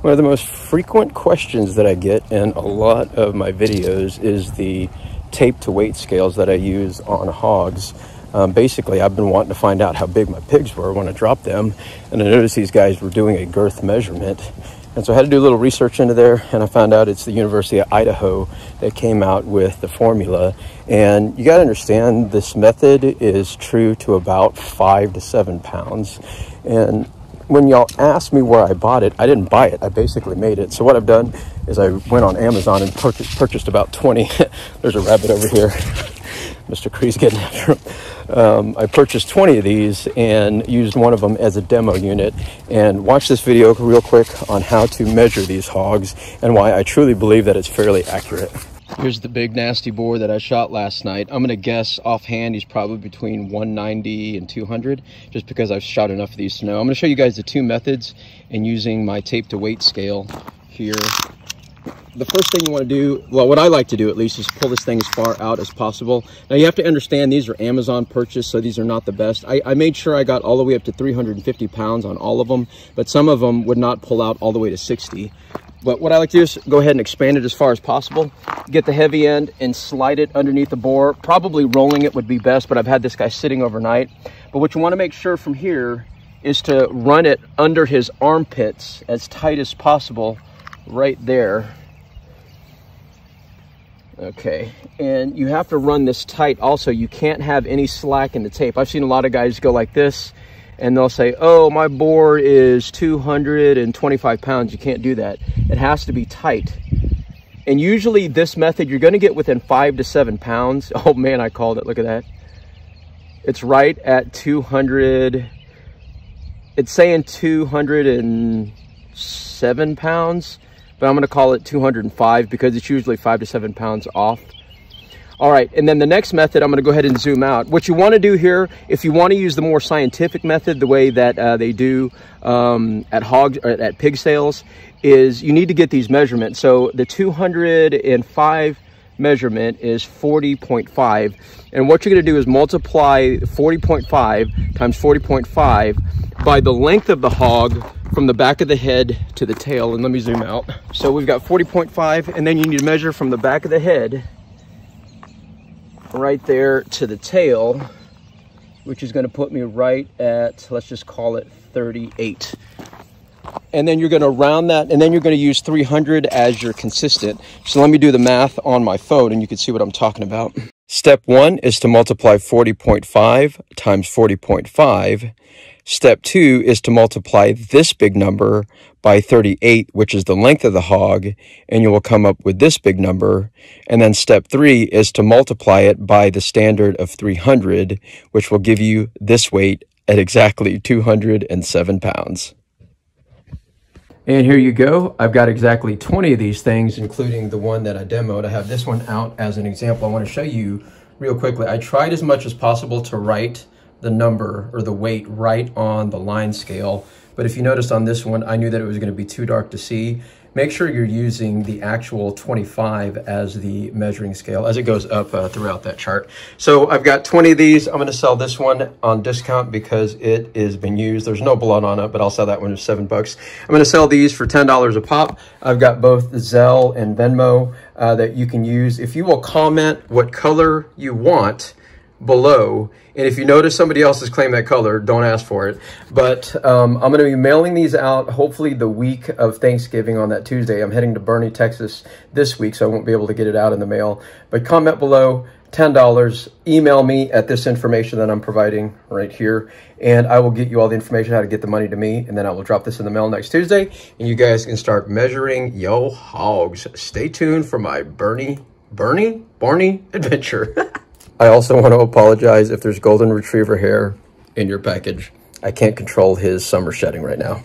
One of the most frequent questions that I get in a lot of my videos is the tape to weight scales that I use on hogs. Um, basically, I've been wanting to find out how big my pigs were when I dropped them, and I noticed these guys were doing a girth measurement. And so I had to do a little research into there, and I found out it's the University of Idaho that came out with the formula. And you got to understand this method is true to about five to seven pounds. And when y'all asked me where I bought it, I didn't buy it. I basically made it. So what I've done is I went on Amazon and purchased about 20. There's a rabbit over here. Mr. Cree's getting after him. Um, I purchased 20 of these and used one of them as a demo unit. And watch this video real quick on how to measure these hogs and why I truly believe that it's fairly accurate. Here's the big nasty boar that I shot last night. I'm gonna guess offhand he's probably between 190 and 200 just because I've shot enough of these to know. I'm gonna show you guys the two methods and using my tape to weight scale here. The first thing you wanna do, well, what I like to do at least is pull this thing as far out as possible. Now you have to understand these are Amazon purchased, so these are not the best. I, I made sure I got all the way up to 350 pounds on all of them, but some of them would not pull out all the way to 60. But what I like to do is go ahead and expand it as far as possible. Get the heavy end and slide it underneath the boar. Probably rolling it would be best, but I've had this guy sitting overnight. But what you want to make sure from here is to run it under his armpits as tight as possible right there. Okay, and you have to run this tight also. You can't have any slack in the tape. I've seen a lot of guys go like this and they'll say, oh, my boar is 225 pounds. You can't do that. It has to be tight. And usually this method, you're gonna get within five to seven pounds. Oh man, I called it, look at that. It's right at 200, it's saying 207 pounds, but I'm gonna call it 205 because it's usually five to seven pounds off. All right, and then the next method, I'm gonna go ahead and zoom out. What you wanna do here, if you wanna use the more scientific method, the way that uh, they do um, at hog or at pig sales, is you need to get these measurements. So the 205 measurement is 40.5. And what you're gonna do is multiply 40.5 times 40.5 by the length of the hog from the back of the head to the tail. And let me zoom out. So we've got 40.5 and then you need to measure from the back of the head right there to the tail, which is gonna put me right at, let's just call it 38. And then you're gonna round that, and then you're gonna use 300 as your consistent. So let me do the math on my phone and you can see what I'm talking about. Step one is to multiply 40.5 times 40.5. Step two is to multiply this big number by 38, which is the length of the hog, and you will come up with this big number. And then step three is to multiply it by the standard of 300, which will give you this weight at exactly 207 pounds. And here you go. I've got exactly 20 of these things, including the one that I demoed. I have this one out as an example. I want to show you real quickly. I tried as much as possible to write the number or the weight right on the line scale. But if you noticed on this one, I knew that it was going to be too dark to see. Make sure you're using the actual 25 as the measuring scale as it goes up uh, throughout that chart. So I've got 20 of these. I'm going to sell this one on discount because it is been used. There's no blood on it, but I'll sell that one for seven bucks. I'm going to sell these for $10 a pop. I've got both the Zelle and Venmo uh, that you can use. If you will comment what color you want, below. And if you notice somebody else has claimed that color, don't ask for it. But um, I'm going to be mailing these out hopefully the week of Thanksgiving on that Tuesday. I'm heading to Boerne, Texas this week, so I won't be able to get it out in the mail. But comment below, $10. Email me at this information that I'm providing right here, and I will get you all the information how to get the money to me, and then I will drop this in the mail next Tuesday, and you guys can start measuring yo hogs. Stay tuned for my Boerne, Boerne, Boerne adventure. I also want to apologize if there's golden retriever hair in your package. I can't control his summer shedding right now.